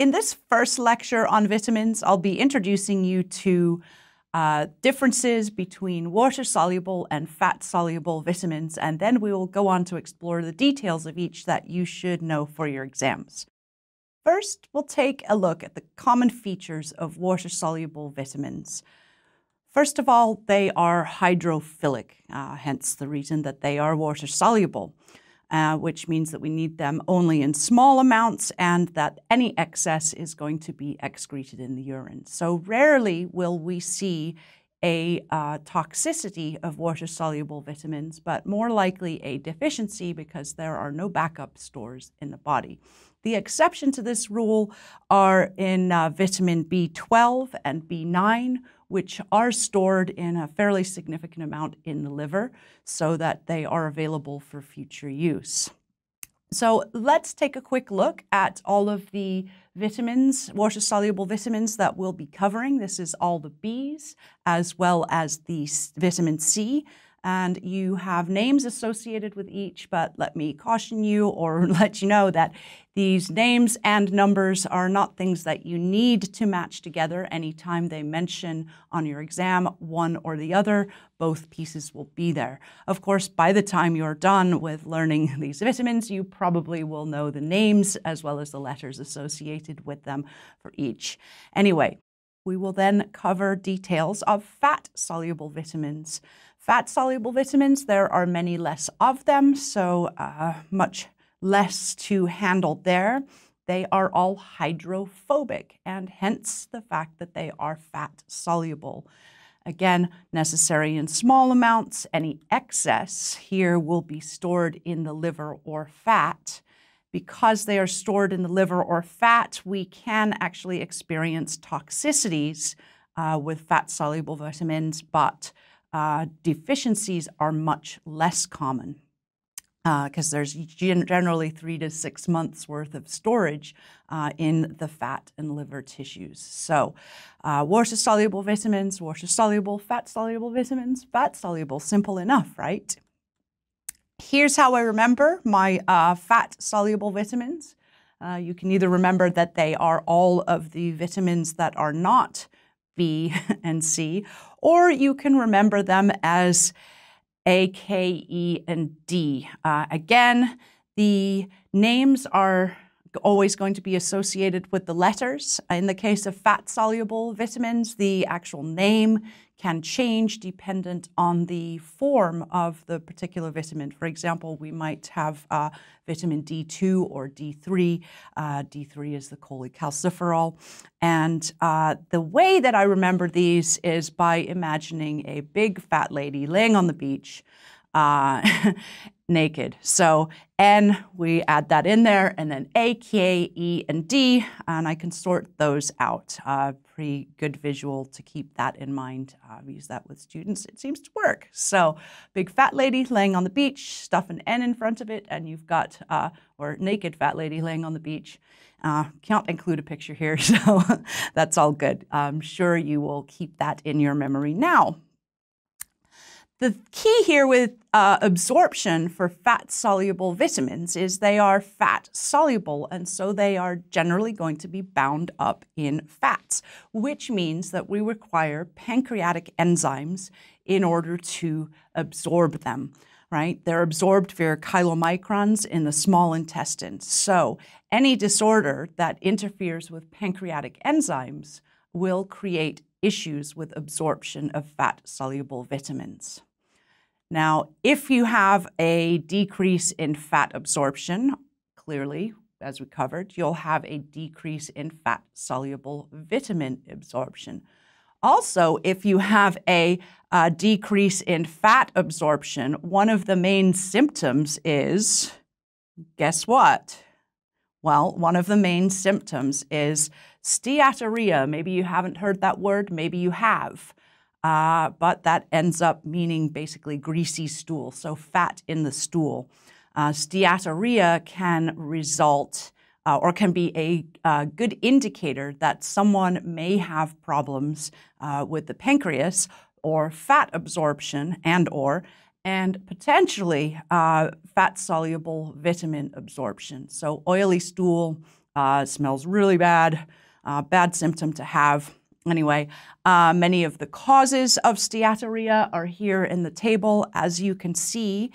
in this first lecture on vitamins, I'll be introducing you to uh, differences between water-soluble and fat-soluble vitamins, and then we will go on to explore the details of each that you should know for your exams. First, we'll take a look at the common features of water-soluble vitamins. First of all, they are hydrophilic, uh, hence the reason that they are water-soluble uh, which means that we need them only in small amounts and that any excess is going to be excreted in the urine. So rarely will we see a uh, toxicity of water-soluble vitamins, but more likely a deficiency because there are no backup stores in the body. The exception to this rule are in uh, vitamin B12 and B9, which are stored in a fairly significant amount in the liver so that they are available for future use. So let's take a quick look at all of the vitamins, water-soluble vitamins that we'll be covering. This is all the Bs as well as the vitamin C and you have names associated with each, but let me caution you or let you know that these names and numbers are not things that you need to match together anytime they mention on your exam one or the other. Both pieces will be there. Of course, by the time you're done with learning these vitamins, you probably will know the names as well as the letters associated with them for each. Anyway, we will then cover details of fat-soluble vitamins. Fat-soluble vitamins, there are many less of them, so uh, much less to handle there. They are all hydrophobic, and hence the fact that they are fat-soluble. Again, necessary in small amounts. Any excess here will be stored in the liver or fat. Because they are stored in the liver or fat, we can actually experience toxicities uh, with fat-soluble vitamins, but uh, deficiencies are much less common because uh, there's generally three to six months worth of storage uh, in the fat and liver tissues. So uh, water-soluble vitamins, water-soluble, fat-soluble vitamins, fat-soluble, simple enough, right? Here's how I remember my uh, fat-soluble vitamins. Uh, you can either remember that they are all of the vitamins that are not B and C, or you can remember them as A, K, E, and D. Uh, again, the names are always going to be associated with the letters. In the case of fat-soluble vitamins, the actual name can change dependent on the form of the particular vitamin. For example, we might have uh, vitamin D2 or D3. Uh, D3 is the cholecalciferol. And uh, the way that I remember these is by imagining a big fat lady laying on the beach uh, naked. So N, we add that in there, and then A, K, E, and D, and I can sort those out. Uh, pretty good visual to keep that in mind. I've used that with students. It seems to work. So big fat lady laying on the beach, stuff an N in front of it, and you've got, uh, or naked fat lady laying on the beach. Uh, can't include a picture here, so that's all good. I'm sure you will keep that in your memory now. The key here with uh, absorption for fat-soluble vitamins is they are fat-soluble, and so they are generally going to be bound up in fats, which means that we require pancreatic enzymes in order to absorb them, right? They're absorbed via chylomicrons in the small intestine. So any disorder that interferes with pancreatic enzymes will create issues with absorption of fat-soluble vitamins. Now, if you have a decrease in fat absorption, clearly, as we covered, you'll have a decrease in fat soluble vitamin absorption. Also, if you have a, a decrease in fat absorption, one of the main symptoms is guess what? Well, one of the main symptoms is steatorrhea. Maybe you haven't heard that word, maybe you have uh, but that ends up meaning basically greasy stool, so fat in the stool. Uh, steatorrhea can result uh, or can be a, a, good indicator that someone may have problems uh, with the pancreas or fat absorption and or and potentially uh, fat-soluble vitamin absorption. So oily stool, Uh, smells really bad, uh, bad symptom to have. Anyway, uh, many of the causes of steatorrhea are here in the table. As you can see,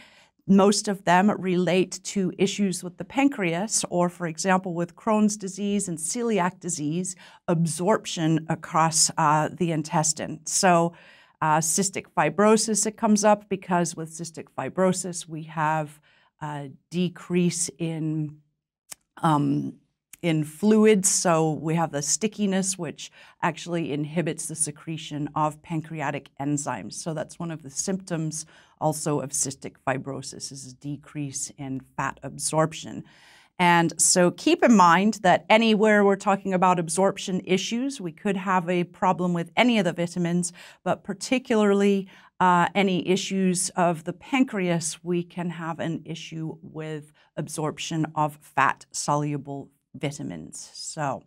most of them relate to issues with the pancreas, or for example, with Crohn's disease and celiac disease, absorption across uh, the intestine. So, uh, cystic fibrosis, it comes up because with cystic fibrosis, we have a decrease in um, in fluids. So we have the stickiness, which actually inhibits the secretion of pancreatic enzymes. So that's one of the symptoms also of cystic fibrosis is a decrease in fat absorption. And so keep in mind that anywhere we're talking about absorption issues, we could have a problem with any of the vitamins, but particularly uh, any issues of the pancreas, we can have an issue with absorption of fat soluble vitamins. So,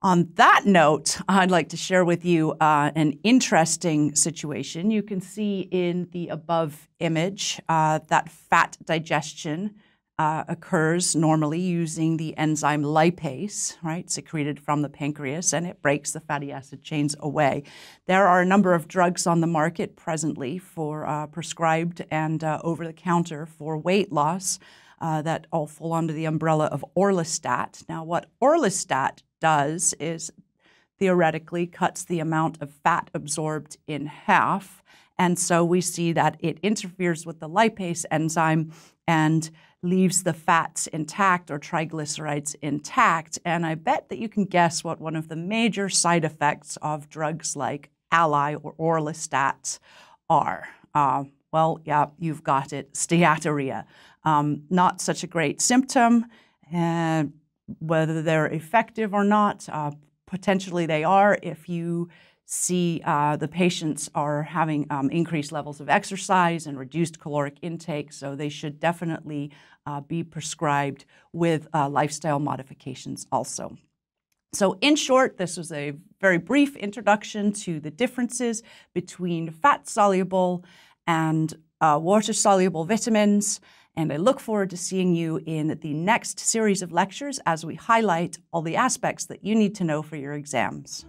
on that note, I'd like to share with you uh, an interesting situation. You can see in the above image uh, that fat digestion uh, occurs normally using the enzyme lipase, right, secreted from the pancreas, and it breaks the fatty acid chains away. There are a number of drugs on the market presently for uh, prescribed and uh, over the counter for weight loss uh, that all fall under the umbrella of orlistat. Now, what orlistat does is theoretically cuts the amount of fat absorbed in half. And so we see that it interferes with the lipase enzyme and leaves the fats intact or triglycerides intact. And I bet that you can guess what one of the major side effects of drugs like Alli or Orlistat are. Uh, well, yeah, you've got it, steatorrhea. Um, not such a great symptom. And whether they're effective or not, uh, potentially they are if you see uh, the patients are having um, increased levels of exercise and reduced caloric intake, so they should definitely uh, be prescribed with uh, lifestyle modifications also. So, in short, this was a very brief introduction to the differences between fat soluble and uh, water soluble vitamins. And I look forward to seeing you in the next series of lectures as we highlight all the aspects that you need to know for your exams.